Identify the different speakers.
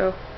Speaker 1: Go.